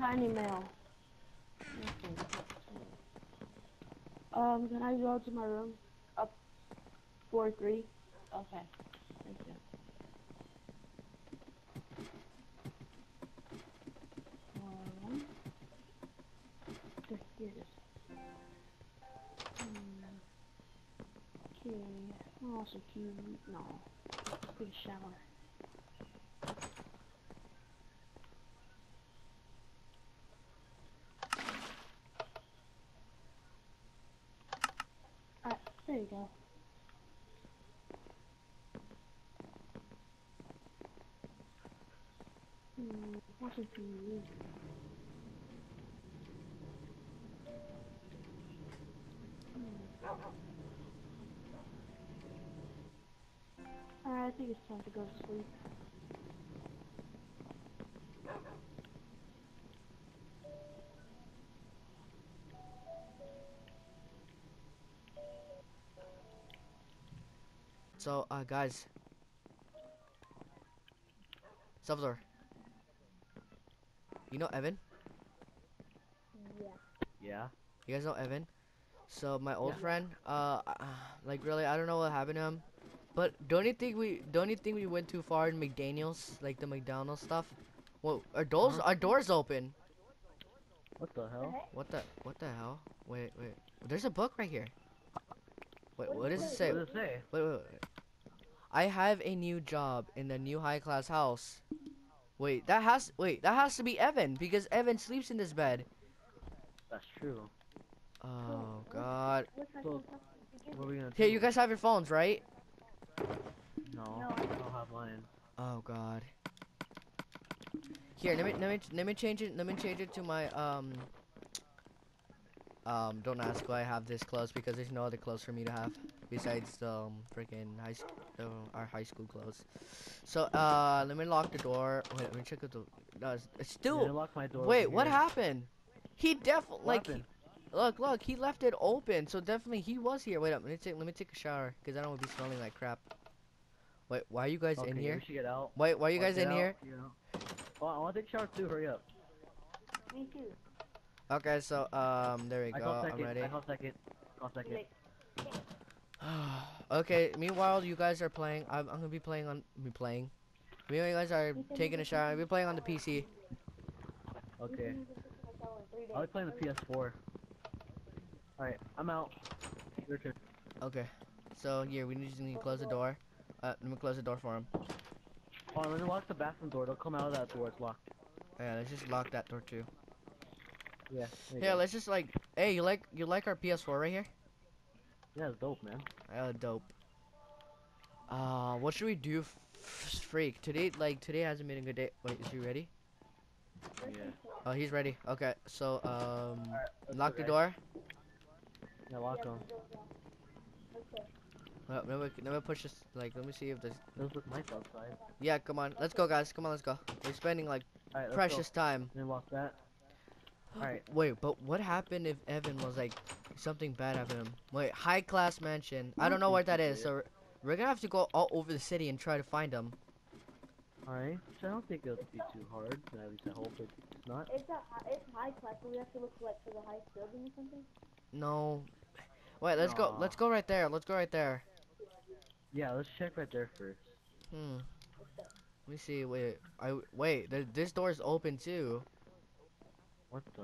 got any mail. Um, can I go to my room? Up four three. Okay. Thank you. Um, here it is. Okay. Oh, so cute. No. A shower. You go. Hmm, it for you? Alright, I think it's time to go to sleep. So, uh, guys. Salvador. You know Evan? Yeah. Yeah. You guys know Evan? So my old Yeah. friend, uh, uh, like really, I don't know what happened to him. But don't you think we don't you think we went too far in McDaniel's, like the McDonald's stuff? Well, our doors Huh? our doors open. What the hell? What the what the hell? Wait wait. There's a book right here. Wait, what does it say? What does it say? Wait, wait, wait. I have a new job in the new high class house. Wait, that has wait, that has to be Evan because Evan sleeps in this bed. That's true. Oh god. So, what are we gonna Here, do? you guys have your phones, right? No, I don't have mine. Oh god. Here, let me let me let me change it. Let me change it to my um. Um, don't ask why I have this clothes because there's no other clothes for me to have besides the um, freaking high school, uh, our high school clothes. So uh, let me lock the door. Wait, let me check out the. No, it's, it's Yeah, still. lock my door. Wait, what here. happened? He definitely like. He, look, look, he left it open, so definitely he was here. Wait up, let me take let me take a shower because I don't want to be smelling like crap. Wait, why are you guys okay, in here? We should get out. Wait, why are you guys get in out, here? you know? Oh, I want to take a shower too. Hurry up. Me too. Okay, so um, there we I go. call I'm ready. I call second. Call second. okay. Meanwhile, you guys are playing. I'm, I'm gonna be playing on. Me playing. Meanwhile, you guys are taking a shower. I'll be playing on the PC. Okay. I'll be playing the PS4. Alright, I'm out. Your turn. Okay. So here, we just need to close the door. Uh, let me close the door for him. Oh, let me lock the bathroom door. Don't come out of that door. It's locked. Yeah, let's just lock that door too. Yeah. Yeah, let's just like. Hey, you like you like our PS4 right here? Yeah, it's dope, man. Uh, dope. Uh, what should we do, freak? Today, like today hasn't been a good day. Wait, is he ready? Yeah. Oh, he's ready. Okay, so um, let's lock the guys. door. Yeah, lock them. Uh, let me let me push this. Like, let me see if there's. Those look nice outside. Yeah, come on. Let's go, guys. Come on, let's go. We're spending like Alright, let's precious time. go. Then lock that. Alright. Wait, but what happened if Evan was like something bad happened him? Wait, high class mansion. I don't know what that is, so we're, we're gonna have to go all over the city and try to find him. Alright. So I don't think it'll be too hard. At least I hope it's not. It's a it's high class, so we have to look like for the highest building or something. No. Wait, let's go. Let's go right there. Let's go right there. Yeah, let's check right there first. Hmm. Let me see. Wait. I wait. Th this door's open too. What the?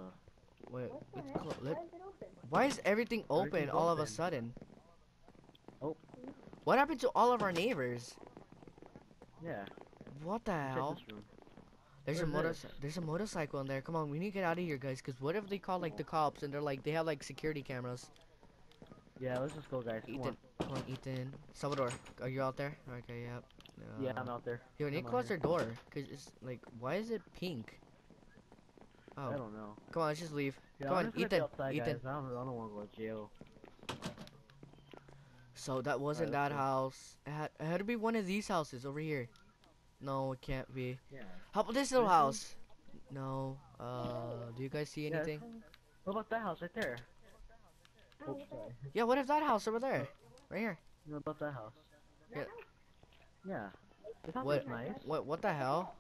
Wait. What the heck? Why let, is why is everything open Everything's all of a sudden? Oh. What happened to all of our neighbors? Yeah. What the Check hell? this room. There's a Where's motor. this? There's a motorcycle in there. Come on, we need to get out of here, guys. Cause what if they call like the cops and they're like they have like security cameras? Yeah, let's just go, guys. Come Ethan, come on, Ethan. Salvador, are you out there? Okay, yep. on. Yeah, I'm Uh, out there. Yo, we need to I'm close here. their door. Cause it's like, why is it pink? I Oh, don't know. come on, let's just leave. Yeah, Come I'm on, just gonna Ethan, Outside, Ethan. Guys. I don't, I don't want to go to jail. So that wasn't let's that go. house. It had, it had to be one of these houses over here. No, it can't be. Yeah. How about this little This one? house? No. Uh, do you guys see Yeah, anything? What about that house right there? Oops. Yeah, what if that house over there? Right here. What about that house? Yeah. Yeah. This house What? is nice. What? What the hell?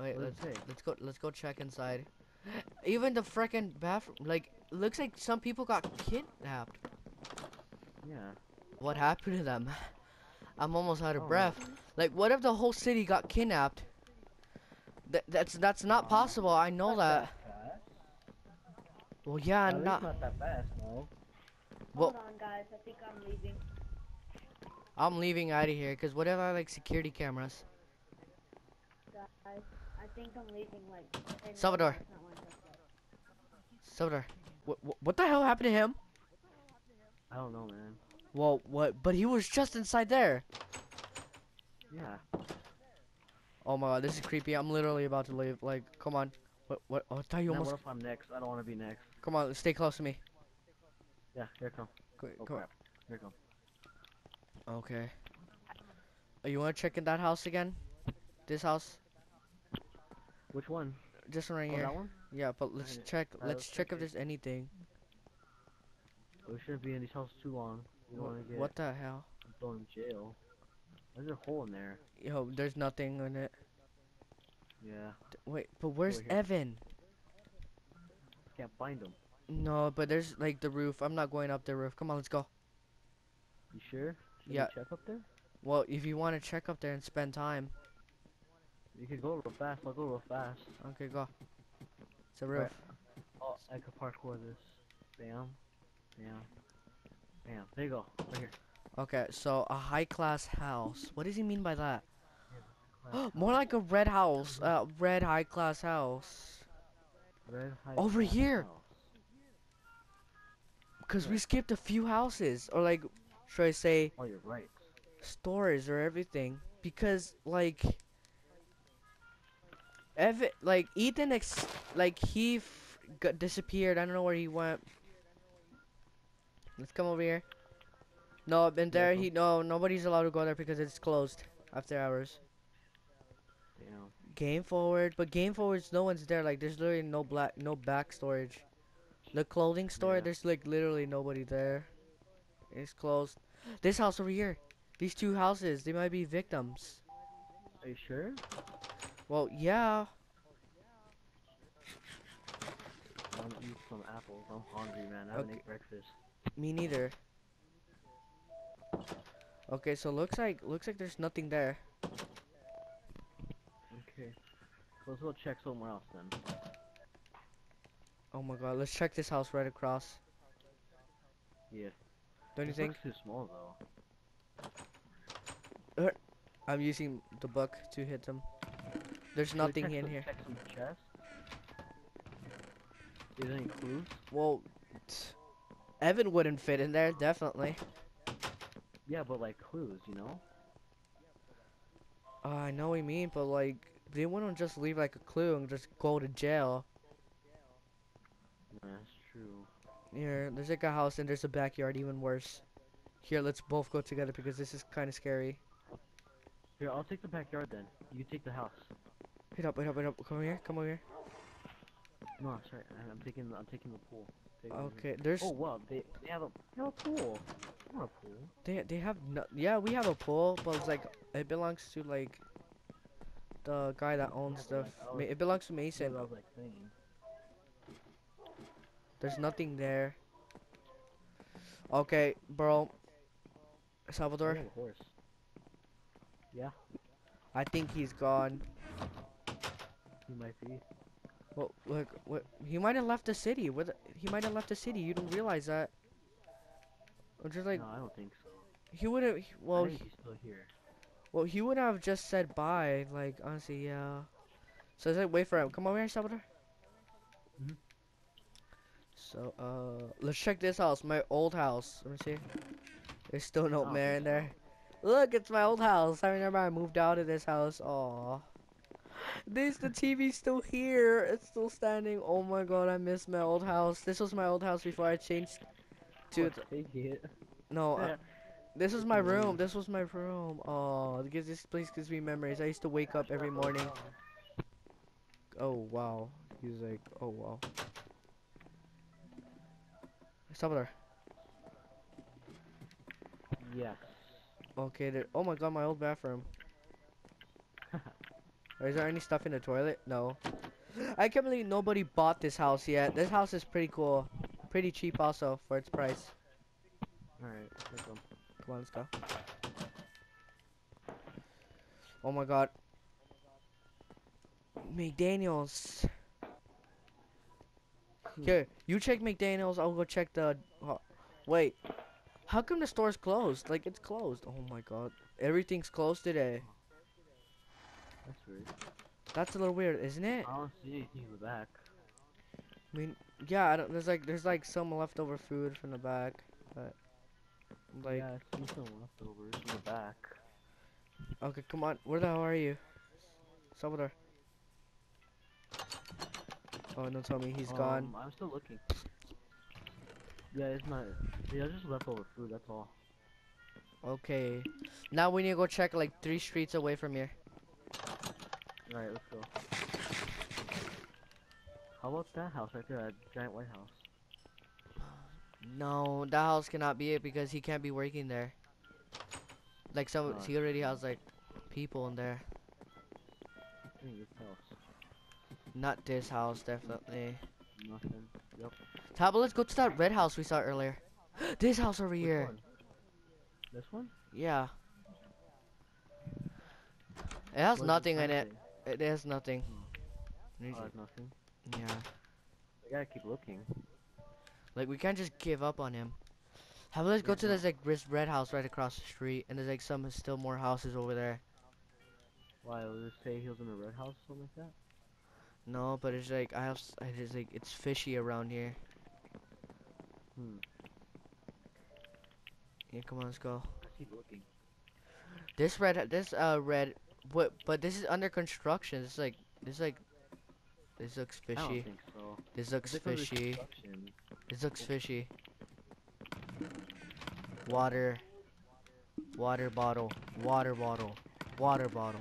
Wait, What let's does let's go let's go check inside. Even the frickin' bathroom, like, looks like some people got kidnapped. Yeah. What happened to them? I'm almost out of Oh, no. breath. Like, what if the whole city got kidnapped? Th- that's that's not possible. I know that. fast. Well, yeah, At not. not that fast, no. Well- Hold on, guys. I think I'm leaving. I'm leaving out of here because what if I like security cameras? Guys, I think I'm leaving. Like. 10 Salvador. minutes, not one second. Salvador, what what the hell happened to him? I don't know, man. Well, what? But he was just inside there. Yeah. Oh my god, this is creepy. I'm literally about to leave. Like, come on. What? What? Oh, I thought you Now, almost. what if I'm next? I don't want to be next. Come on, stay close to me. Yeah, here I come. Go, Oh go- crap. Here I come. Okay. Uh, You want to check in that house again? This house? Which one? This one right Oh, here. that one? Yeah, but let's Alright, check. alright, let's let's check check if there's anything. We shouldn't be in these houses too long. What, to what the hell? thrown in jail. There's a hole in there. Yo, there's nothing in it. Yeah. D- Wait, but where's. Evan? Can't find them. No, but there's like the roof. I'm not going up the roof. Come on, let's go. You sure? Should Yeah. We check up there? Well, if you want to check up there and spend time, You could go real fast. I'll go real fast. okay, go. It's a roof. Right. Oh, I could parkour this. Bam. Bam. Bam. There you go. Right here. Okay, so a high class house. What does he mean by that? More like a red house. Uh, red high class house. Red high Over class here. house. Cause we skipped a few houses, or like, should I say, Oh, you're right. stores or everything because like Evan, like Ethan, ex- like he f- got disappeared. I don't know where he went. Let's come over here. No, been there. He no, nobody's allowed to go there because it's closed after hours. Damn. Game forward, but game forwards, no one's there. Like there's literally no black, no back storage. The clothing store, Yeah. there's like literally nobody there. It's closed. This house over here, these two houses, they might be victims. Are you sure? Well, yeah. I want to eat some apples. I'm hungry, man. I haven't Okay. ate breakfast. Me neither. Okay, so looks like looks like there's nothing there. Okay. Let's go check somewhere else then. Oh my god, let's check this house right across. Yeah. Don't you think? too small though. Er, I'm using the book to hit them. There's nothing in here. Chests. Is any clues? Well, Evan wouldn't fit in there, definitely. Yeah, but like clues, you know? Uh, I know what you mean, but like, they wouldn't just leave like a clue and just go to jail. That's true. Here, there's like a house and there's a backyard, even worse. Here, let's both go together because this is kind of scary. Here, I'll take the backyard then. You take the house. Wait up, wait up, wait up. Come here, come over here. No, that's right. I- I'm taking. I'm taking the pool. Take it over here. Okay, there's Oh wow, they they have a they have a pool. Want a pool. They they have no yeah we have a pool but it's like it belongs to like the guy that owns the like, f- I Ma- was- it belongs to Mason. like. There's nothing there. Okay, bro. Salvador. Yeah, I think he's gone. He might be. Well, look, what he might have left the city. What he might have left the city. You don't realize that. Or just like no, I don't think so. he would have. Well, I he, he's still here. well, he would have just said bye. Like honestly, yeah. So let's like wait for him. Come over here, Salvador. Mhm. So uh, let's check this house. My old house. Let me see. There's still no don't mayor in there. Look, it's my old house. I remember I moved out of this house. Aw. This the TV's still here. It's still standing. Oh my god, I miss my old house. This was my old house before I changed to Let's take it. no. Uh, Yeah. this was my room. This was my room. Oh, because this place gives me memories. I used to wake up every morning. Oh wow. He's like, oh wow. Stop there. Yeah. Okay, there. Oh my god, my old bathroom. Or is there any stuff in the toilet? No. I can't believe nobody bought this house yet. This house is pretty cool. Pretty cheap also for its price. Alright, let's go. Come on, let's go. Oh my god. McDaniels. Here, you check McDaniels, I'll go check the... Uh, wait. How come the store's closed? Like, it's closed. Oh my god. Everything's closed today. That's weird. That's a little weird, isn't it? I don't see anything in the back. I mean, yeah, I don't, there's like, there's like some leftover food from the back, but... Like, yeah, I see some leftovers in the back. okay, come on. Where the hell are you? There. Oh, don't tell me he's gone. Um, I'm still looking. Yeah, it's not. Yeah, just leftover food. That's all. Okay. Now we need to go check like three streets away from here. All right, let's go. How about that house right there? That giant white house. No, that house cannot be it because he can't be working there. Like some, he already has like people in there. I this house. Not this house, definitely. Nothing. Yep. About let's go to that red house we saw earlier. this house over Which here. one? This one? Yeah. It has nothing in it. It has nothing. Oh, Needs- there's nothing. Yeah. I gotta keep looking. Like we can't just give up on him. How about let's go Yeah, to this like this red house right across the street, and there's like some still more houses over there. Why? Would it say he was in a red house or something like that? No, but it's like I have, it's like it's fishy around here. Hmm. Yeah, come on, let's go. Let's keep looking. This red, this uh red, what? But this is under construction. It's like this like this looks fishy. so. This looks Is it 'cause of the fishy. This looks fishy. Water. Water bottle. Water bottle. Water bottle.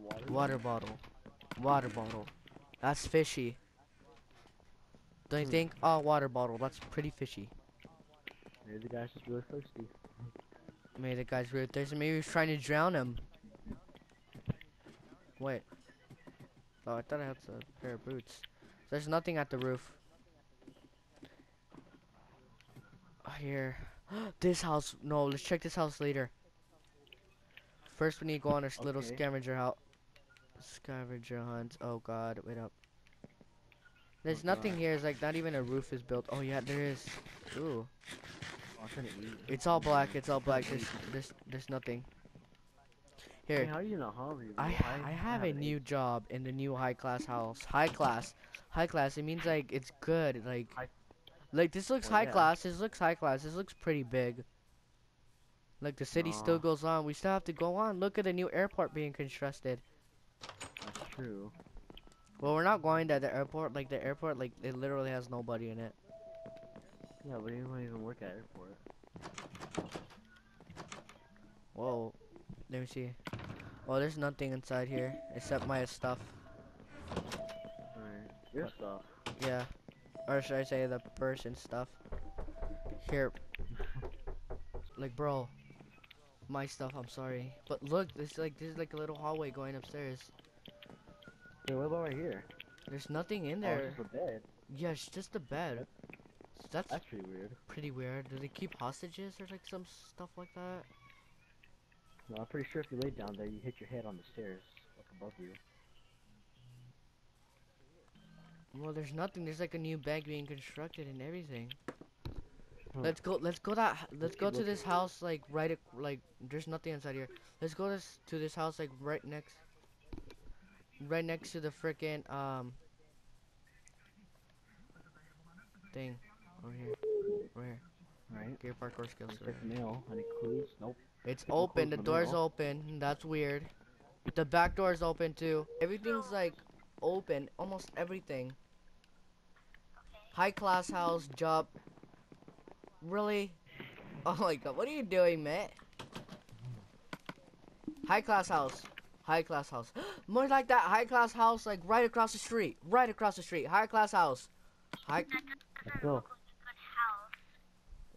Water. Water bottle. Water bottle. That's fishy. Don't you Hmm. think? Oh, water bottle. That's pretty fishy. Maybe the guy's just really thirsty. Maybe the guy's really thirsty. Maybe he's trying to drown him. Wait. Oh, I thought I had a pair of boots. There's nothing at the roof. Oh, Here. this house. No, let's check this house later. First, we need to go on our s- little scavenger hunt. Scavenger hunt. Oh God, wait up. There's Oh, nothing God. here. It's like not even a roof is built. Oh yeah, there is. Ooh. Oh, I'm trying to eat. It's all black. It's all black. There's there's there's nothing. Hey, how are you not hungry? I bro? I have a haven't new job in the new high class house. High class, high class. It means like it's good. Like, High- like this looks Oh, high yeah. class. This looks high class. This looks pretty big. Like the city still goes on. We still have to go on. Look at the new airport being constructed. That's true. Well, we're not going to the airport. Like the airport, like it literally has nobody in it. Yeah, but you don't even work at airport. Whoa. Let me see. Well, there's nothing inside here except my stuff. Alright. Your stuff. Yeah. Or should I say the person stuff? Here. like, bro. My stuff, I'm sorry. But look, this like this is like a little hallway going upstairs. Hey, what about right here? There's nothing in Oh, there. it's just a bed. yeah, it's just a bed. That's That's pretty weird. pretty weird. Do they keep hostages or like some stuff like that? No, I'm pretty sure if you lay down there, you hit your head on the stairs, like above you. Well, there's nothing. There's like a new bed being constructed and everything. Hmm. Let's go. Let's go that. Let's go to this house like right. Like there's nothing inside here. Let's go this to this house like right next. Right next to the frickin' um. Thing, over here, over here. Right. Gear parkour skills. Check mail. Any clues? Nope. It's open. The the door's middle. open. That's weird. The back door's open too. Everything's like open. Almost everything. High class house job. Really? Oh my god, what are you doing, Matt? High class house. High class house. More like that high class house like right across the street. Right across the street. High class house. High Let's go.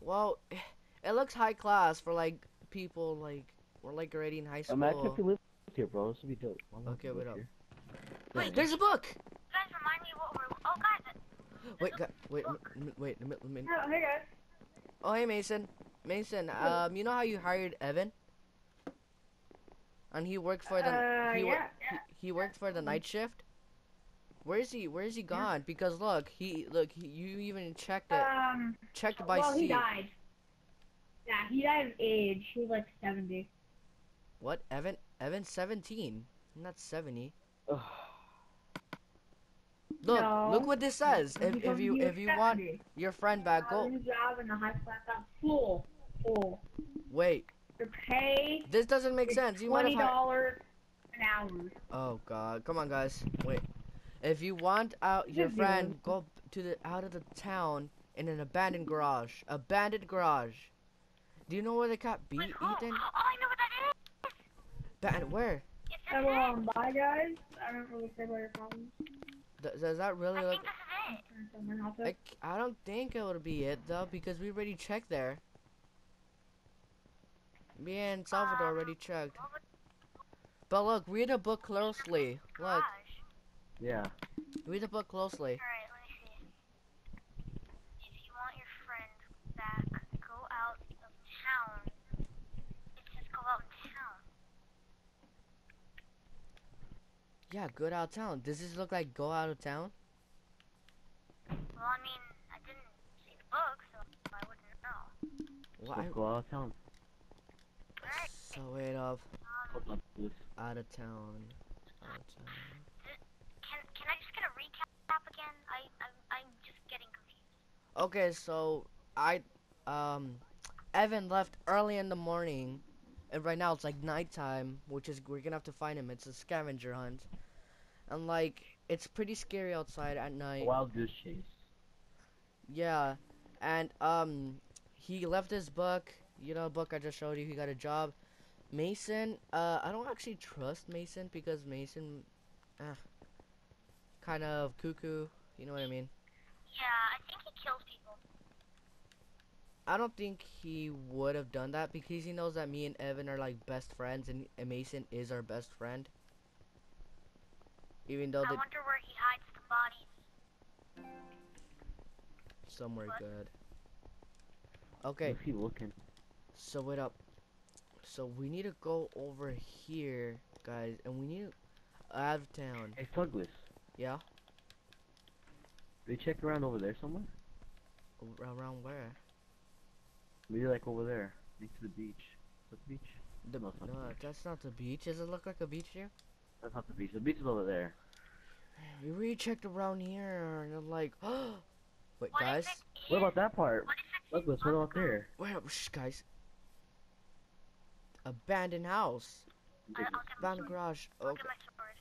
Well, it looks high class for like people like we're like already in high school. Imagine if you lived here, bro. This would be dope. Okay, live wait up. here? Wait, there's a book. guys remind me what we're. Oh, guys. Wait, gu- wait, m- m- wait. Let me, let me. Oh, hey guys. Oh, hey, Mason. Mason, um, you know how you hired Evan? And he worked for the Uh, he, wor- yeah, he, he worked for the night shift. Where is he? Where is he gone? Because look, he look. He, you even checked it. Um, checked by well, he C. died. Yeah, he died of age. He was like 70. What? Evan? Evan, seventeen. Not seventy. Ugh. Look, No. look what this says. If, if you if you want your friend back, go. new job in the high class job. Full, full. Wait, To pay this doesn't make sense. You might have twenty hired. dollars an hour. Oh God, come on, guys. Wait, if you want out your Just friend, do go to the out of the town in an abandoned garage. Abandoned garage. Do you know where they got beat, Wait, oh, Ethan? oh, I know what that is. Ban- where? It's So, this um, bye guys. I don't really care about your problems. Th- does that really I look? think this is it. Turn someone else up. I, c- I don't think it would be it though because we already checked there. Me and Salvador already checked. But look, read the book closely. Look, garage? Yeah. read the book closely. Alright, let me see. If you want your friend back, go out of town. It says go out of town. Yeah, good out of town. Does this look like go out of town? Well, I mean, I didn't see the book, so I wouldn't know. Why? Let's go out of town. Alright, So wait up. um, Hold on, please. Out of town. Out of town. can, can I just get a recap again? I, I'm, I'm just getting confused. Okay, so I um Evan left early in the morning and right now it's like nighttime, which is we're gonna have to find him. It's a scavenger hunt. And like it's pretty scary outside at night. Wild goose chase. Yeah. And um he left his book, you know, book I just showed you, he got a job. Mason, uh I don't actually trust Mason because Mason uh, kind of cuckoo, you know what I mean? Yeah, I think he kills people. I don't think he would have done that because he knows that me and Evan are like best friends and, and Mason is our best friend. Even though I they wonder where he hides the bodies. somewhere What? good. Okay, What's he looking? so wait up. So we need to go over here, guys, and we need to out of town. Hey, Douglas. Yeah, They check around over there somewhere? A- around where? Maybe like over there, next to the beach. Is that the beach? The, No, it's not the no, beach. that's not the beach. Does it look like a beach here? That's not the beach. The beach is over there. We rechecked around here, and I'm like, oh, wait, What guys, What about that part? What if it's Douglas, what about there? wait up, shh, guys. Abandoned house, I- I'll get my abandoned garage. Okay.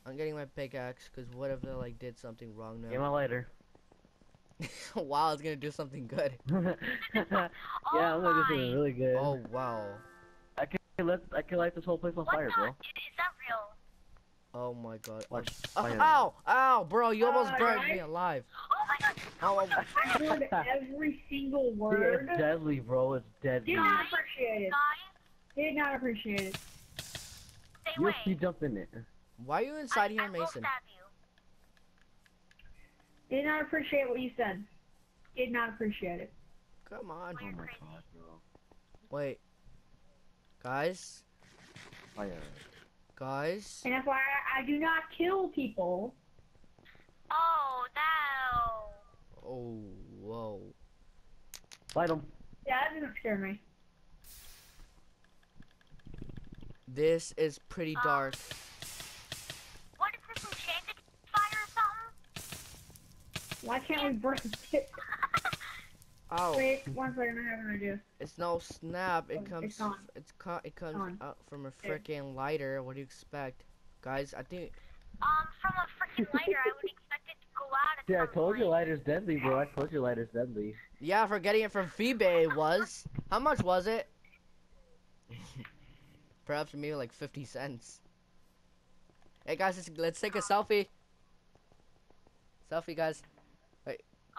Get my sword. I'm getting my pickaxe because what if they like did something wrong now? Get now? my lighter. wow, it's gonna do something good. yeah, Oh I'm gonna do something really good. Oh wow. I can let I can light this whole place on What fire, the? bro. Is, is that real? Oh my god. Oh, Watch. oh, ow! Ow! Bro, you almost Uh, burned me alive. Oh my god! Oh, I heard every single Yeah, word. it's deadly, bro. It's deadly. Did not appreciate it. Guys, Did not appreciate it. stay You away. have to in it. Why are you inside I, here, I will Mason? stab you. Did not appreciate what you said. Did not appreciate it. Come on. Oh my god, bro. Wait. Guys? Fire. Guys? And that's why I, I do not kill people. Oh, no. Oh, whoa. Light him. Yeah, that doesn't scare me. This is pretty oh. dark. What Why can't we burn it? Oh, Wait, one second, I have an idea. it's no snap. It Oh, comes. it's on. It's co- It comes out from a freaking lighter. What do you expect, guys? I think. Um, from a freaking lighter, I would expect it to go out Yeah, I told you lighter's deadly, bro. I told you lighter's deadly. Yeah, for getting it from Phoebe was. How much was it? Perhaps maybe like 50 cents. Hey guys, let's, let's take a selfie. Selfie, guys.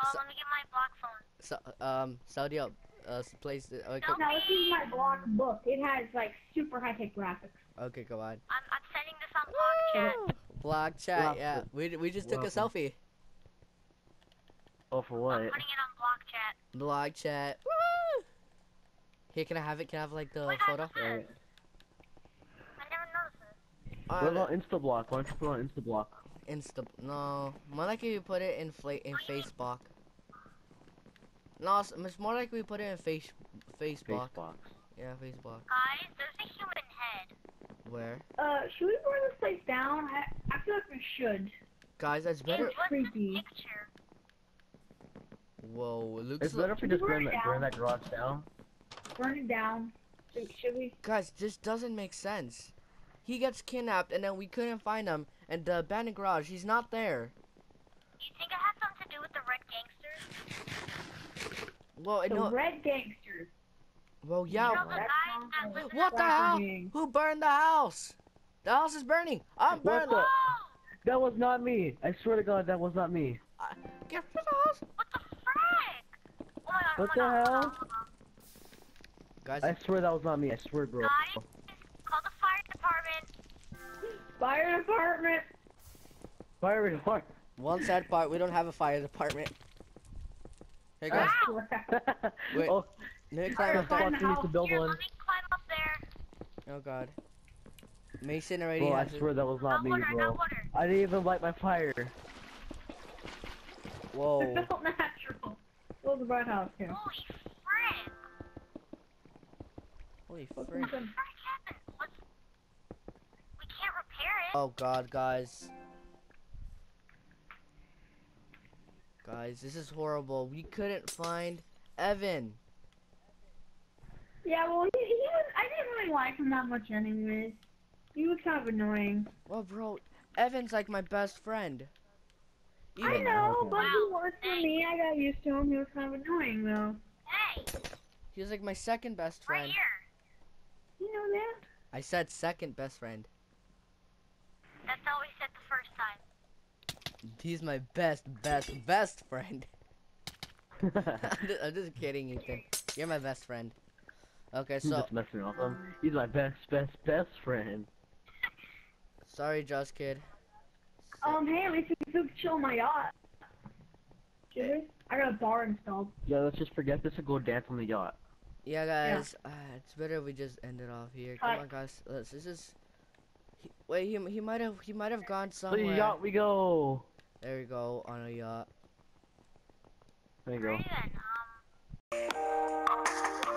Oh, So- let me get my block phone. So, um, Saudi up. Uh, place. it- Okay, No. No, this is my block book. It has like super high tech graphics. okay, go on. I'm, I'm sending this on block chat. Block chat, Block yeah. it. We we just took a Welcome. selfie. Oh, for what? I'm what? putting it on block chat. Block chat. Woo! Here, can I have it? Can I have like the Wait, photo? what's. I never noticed this. Uh, What about Instablock? Why don't you put it on Instablock? Insta. No, more like if you put it in fla- in Facebook. No, it's, it's more like we put it in face Facebook. Facebox. Yeah, Facebook. Guys, there's a human head. Where? Uh, should we burn this place down? I, I feel like we should. Guys, that's better. what's creepy. Whoa, it looks It's like. better if we Should just burn burn that, burn that garage down. Burn it down. Should, should we? Guys, this doesn't make sense. He gets kidnapped and then we couldn't find him. And the abandoned garage, he's not there. You think it has something to do with the red gangsters? Well, The no. red gangsters. Well, You yeah. know the that guys that sounds live in What the hell? Who burned the house? The house is burning. I'm What burning. the? Oh, That was not me. I swear to God, that was not me. Get rid of the house. what the frick? Oh my god, What oh the hell? hold on, hold on. Guys, I swear that was not me. I swear, bro. Guys, call the fire department. Fire department. Fire it apart. one sad part, we don't have a fire department. Hey ah! guys, Wow. Wait. oh, let me climb up there. department. need to build Here, one. let me climb up there. Oh god. Mason already Bro, I has it. swear that was not Got me, water, bro. got water. I didn't even light my fire. Whoa. It felt natural. Build the White House here. Holy frick. Holy What's frick. in What happened? What's... We can't repair it. Oh god, guys. Guys, this is horrible. We couldn't find Evan. Yeah, well, he, he was. I didn't really like him that much, anyways. He was kind of annoying. Well, bro, Evan's like my best friend. I know, but he was for me. I got used to him. He was kind of annoying, though. Hey, he was like my second best right friend. here. You know that? I said second best friend. That's all we said the first time. He's my best, best, best friend. I'm, just, I'm just kidding, Ethan. You're my best friend. Okay, I'm so just messing with him. He's my best, best, best friend. sorry, Josh Kid. Um, hey, at least we could chill on my yacht. Should we? I got a bar installed. Yeah, let's just forget this and go dance on the yacht. Yeah, guys, uh, it's better if we just end it off here. Come Alright. on, guys. Let's. This is. He, wait, he he might have he might have gone To the somewhere. yacht we go. There we go on a yacht. There you go. Um,